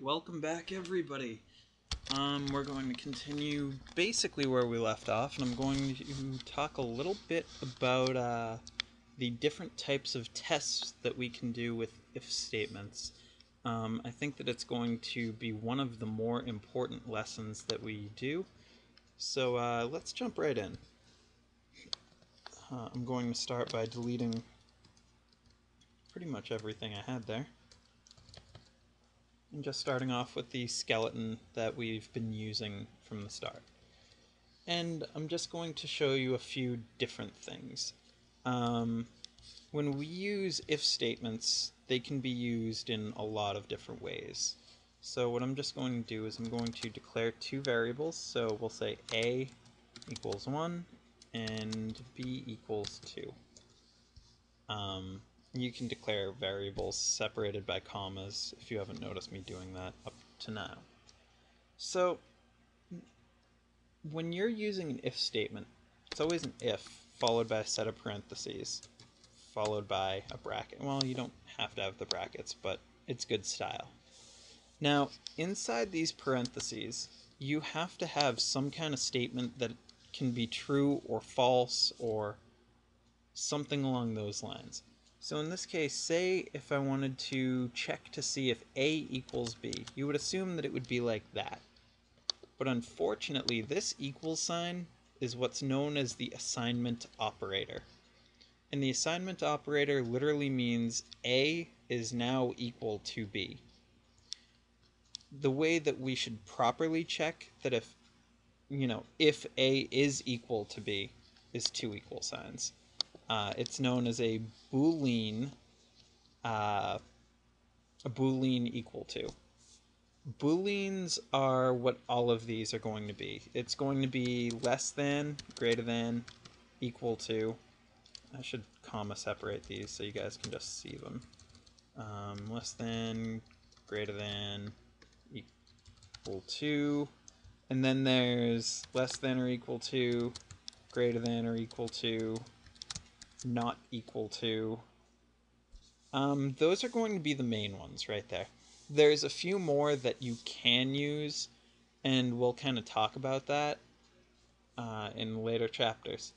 Welcome back everybody. Um, we're going to continue basically where we left off, and I'm going to talk a little bit about uh, the different types of tests that we can do with if statements. Um, I think that it's going to be one of the more important lessons that we do. So uh, let's jump right in. Uh, I'm going to start by deleting pretty much everything I had there. And just starting off with the skeleton that we've been using from the start. And I'm just going to show you a few different things. Um, when we use if statements, they can be used in a lot of different ways. So what I'm just going to do is I'm going to declare two variables. So we'll say a equals 1 and b equals 2. Um, you can declare variables separated by commas if you haven't noticed me doing that up to now. So when you're using an if statement, it's always an if followed by a set of parentheses followed by a bracket. Well, you don't have to have the brackets, but it's good style. Now, inside these parentheses, you have to have some kind of statement that can be true or false or something along those lines. So in this case, say if I wanted to check to see if A equals B, you would assume that it would be like that. But unfortunately, this equal sign is what's known as the assignment operator. And the assignment operator literally means A is now equal to B. The way that we should properly check that if, you know, if A is equal to B is two equal signs. Uh, it's known as a boolean, uh, a boolean equal to. Booleans are what all of these are going to be. It's going to be less than, greater than, equal to. I should comma separate these so you guys can just see them. Um, less than, greater than, equal to. And then there's less than or equal to, greater than or equal to, not equal to. Um, those are going to be the main ones right there. There's a few more that you can use, and we'll kind of talk about that uh, in later chapters.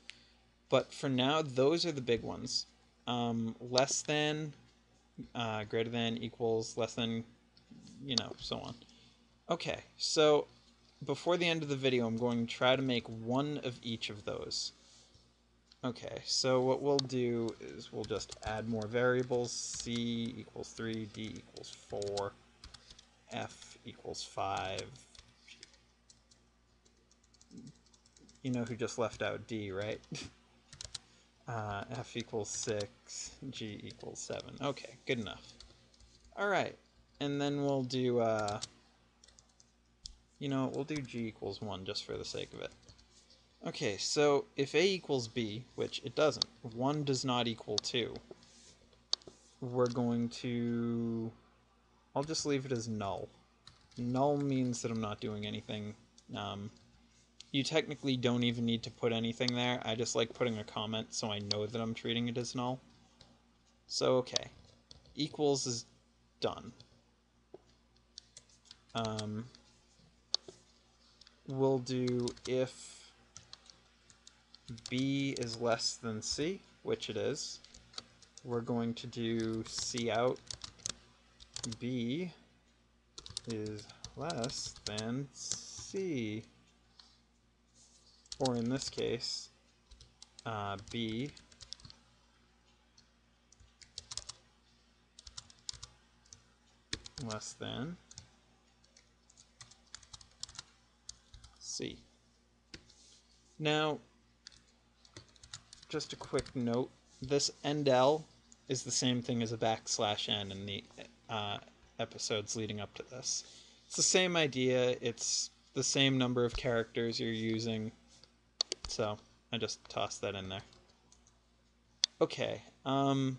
But for now, those are the big ones. Um, less than, uh, greater than, equals, less than, you know, so on. Okay, so before the end of the video, I'm going to try to make one of each of those. Okay, so what we'll do is we'll just add more variables. C equals 3, D equals 4, F equals 5. You know who just left out D, right? Uh, F equals 6, G equals 7. Okay, good enough. Alright, and then we'll do, uh, you know, we'll do G equals 1 just for the sake of it. Okay, so if a equals b, which it doesn't, 1 does not equal 2, we're going to... I'll just leave it as null. Null means that I'm not doing anything. Um, you technically don't even need to put anything there. I just like putting a comment so I know that I'm treating it as null. So, okay. Equals is done. Um, we'll do if b is less than c, which it is, we're going to do c out b is less than c. Or in this case, uh, b less than c. Now, just a quick note, this endl is the same thing as a backslash n in the uh, episodes leading up to this. It's the same idea, it's the same number of characters you're using, so I just tossed that in there. Okay, um,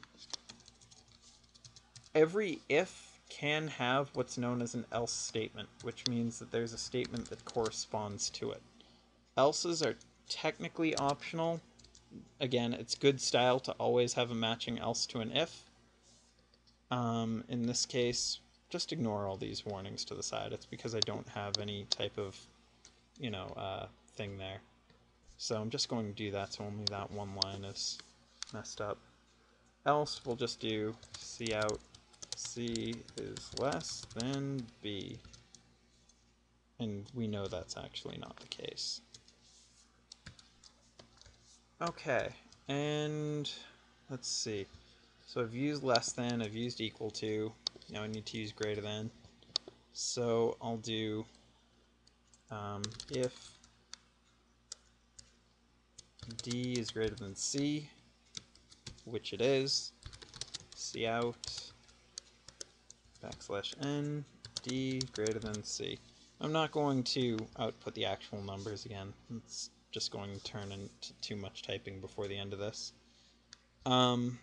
every if can have what's known as an else statement, which means that there's a statement that corresponds to it. Else's are technically optional, again, it's good style to always have a matching else to an if. Um, in this case, just ignore all these warnings to the side. It's because I don't have any type of, you know, uh, thing there. So I'm just going to do that so only that one line is messed up. Else we'll just do C out C is less than B. And we know that's actually not the case. Okay, and let's see. So I've used less than, I've used equal to, now I need to use greater than. So I'll do um, if D is greater than C, which it is, C out, backslash N, D greater than C. I'm not going to output the actual numbers again. It's just going to turn into too much typing before the end of this. Um,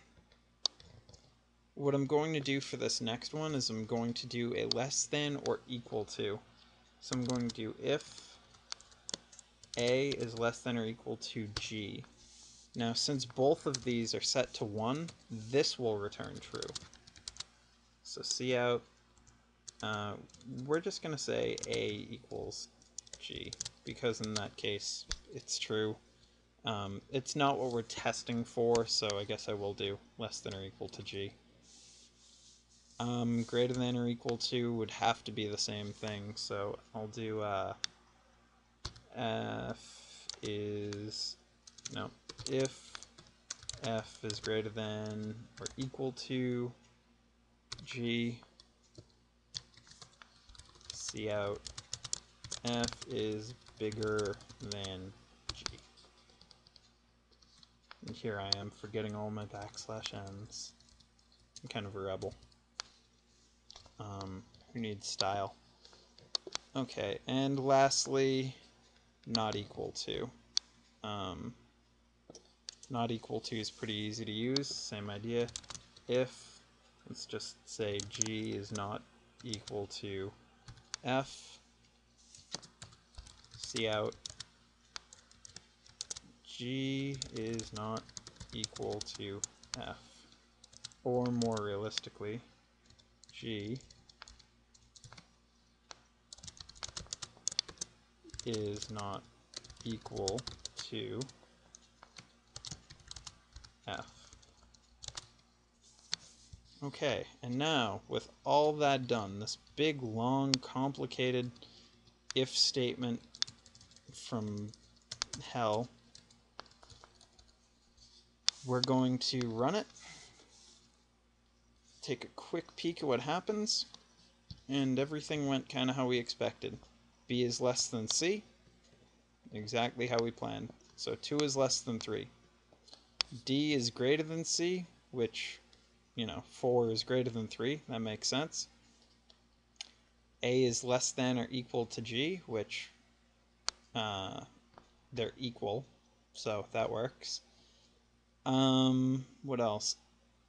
what I'm going to do for this next one is I'm going to do a less than or equal to. So I'm going to do if A is less than or equal to G. Now since both of these are set to 1, this will return true. So see out, uh, we're just going to say A equals G, because in that case it's true. Um, it's not what we're testing for, so I guess I will do less than or equal to G. Um, greater than or equal to would have to be the same thing, so I'll do uh, f is, no, if f is greater than or equal to g, see out, f is bigger than. And here I am forgetting all my backslash n's. I'm kind of a rebel. Um, who needs style? Okay, and lastly, not equal to. Um, not equal to is pretty easy to use, same idea. If, let's just say g is not equal to f, c out, g is not equal to f. Or more realistically, G is not equal to F. Okay, and now with all that done, this big, long, complicated if statement from hell, we're going to run it take a quick peek at what happens, and everything went kind of how we expected. B is less than C, exactly how we planned. So 2 is less than 3. D is greater than C, which, you know, 4 is greater than 3, that makes sense. A is less than or equal to G, which uh, they're equal, so that works. Um, what else?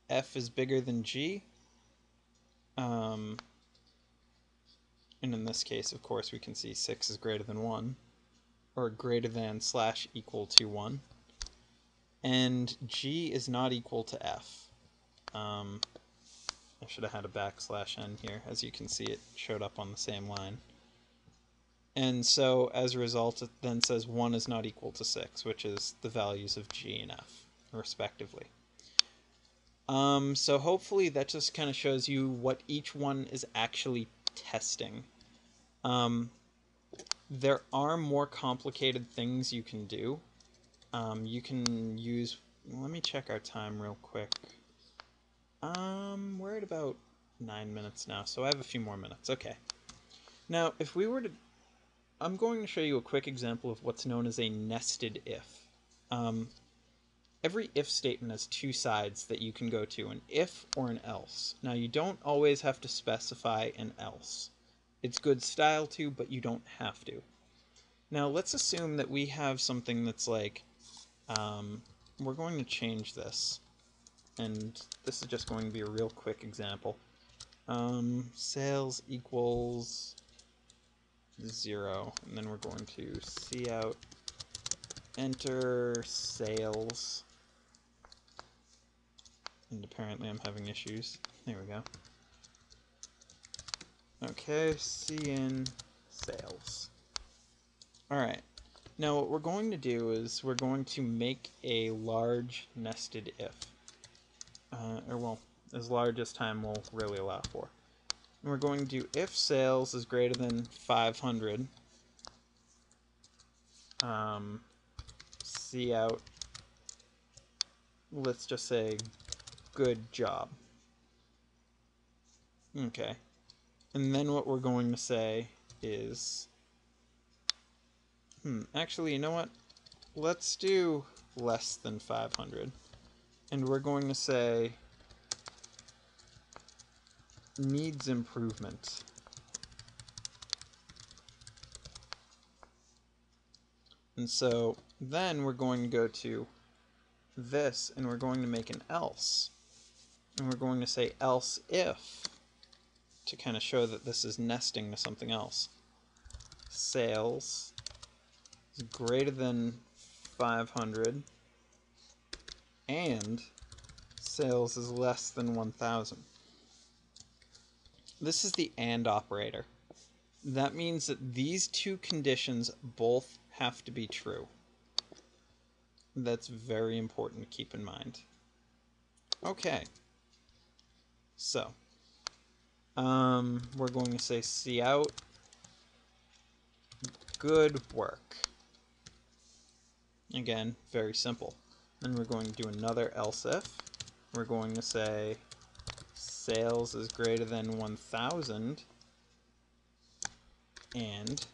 f is bigger than g. Um, and in this case, of course, we can see 6 is greater than 1, or greater than slash equal to 1. And g is not equal to f. Um, I should have had a backslash n here. As you can see, it showed up on the same line. And so, as a result, it then says 1 is not equal to 6, which is the values of g and f, respectively. Um, so hopefully that just kind of shows you what each one is actually testing. Um, there are more complicated things you can do. Um, you can use, let me check our time real quick. Um, we're at about nine minutes now, so I have a few more minutes. Okay. Now, if we were to, I'm going to show you a quick example of what's known as a nested if. Um, every if statement has two sides that you can go to, an if or an else. Now you don't always have to specify an else. It's good style to, but you don't have to. Now let's assume that we have something that's like, um, we're going to change this. And this is just going to be a real quick example. Um, sales equals zero, and then we're going to see out enter sales and apparently I'm having issues. There we go. Okay, cin sales. Alright, now what we're going to do is we're going to make a large nested if. Uh, or well, as large as time will really allow for. And we're going to do if sales is greater than 500, um, see out, let's just say, good job. Okay. And then what we're going to say is, hmm, actually, you know what? Let's do less than 500. And we're going to say needs improvement. And so then we're going to go to this and we're going to make an else. And we're going to say else if to kind of show that this is nesting to something else. Sales is greater than 500 and sales is less than 1000. This is the AND operator. That means that these two conditions both have to be true. That's very important to keep in mind. Okay. So, um, we're going to say see out. Good work. Again, very simple. Then we're going to do another else if. We're going to say sales is greater than 1000 and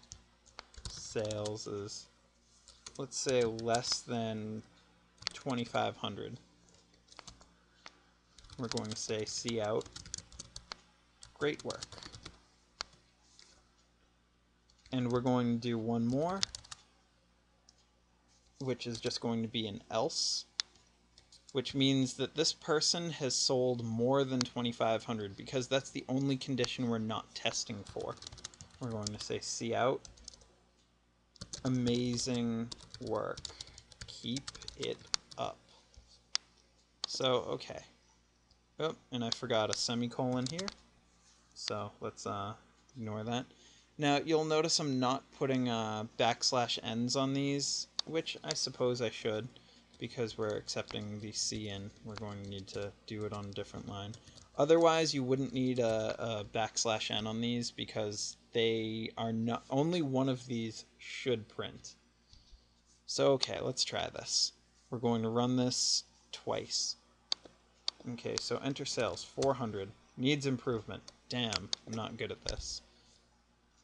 sales is let's say less than 2500 we're going to say see out Great work. And we're going to do one more, which is just going to be an else, which means that this person has sold more than 2,500 because that's the only condition we're not testing for. We're going to say see out. Amazing work. Keep it up. So, okay. Oh, and I forgot a semicolon here. So let's uh, ignore that. Now you'll notice I'm not putting uh, backslash n's on these, which I suppose I should because we're accepting the cin. We're going to need to do it on a different line. Otherwise, you wouldn't need a, a backslash n on these because they are not only one of these should print. So okay, let's try this. We're going to run this twice. Okay, so enter sales 400 needs improvement. Damn, I'm not good at this.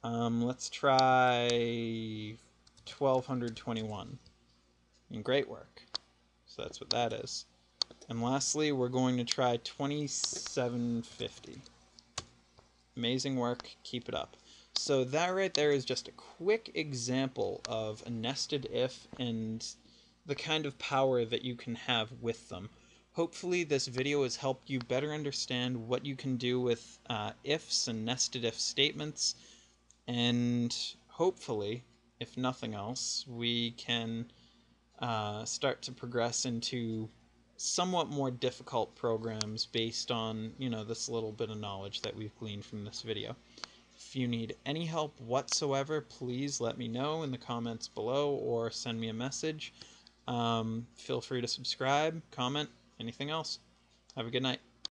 Um, let's try 1221. And great work. So that's what that is. And lastly, we're going to try 2750. Amazing work. Keep it up. So that right there is just a quick example of a nested if and the kind of power that you can have with them. Hopefully this video has helped you better understand what you can do with uh, ifs and nested if statements, and hopefully, if nothing else, we can uh, start to progress into somewhat more difficult programs based on, you know, this little bit of knowledge that we've gleaned from this video. If you need any help whatsoever, please let me know in the comments below or send me a message. Um, feel free to subscribe, comment, Anything else? Have a good night.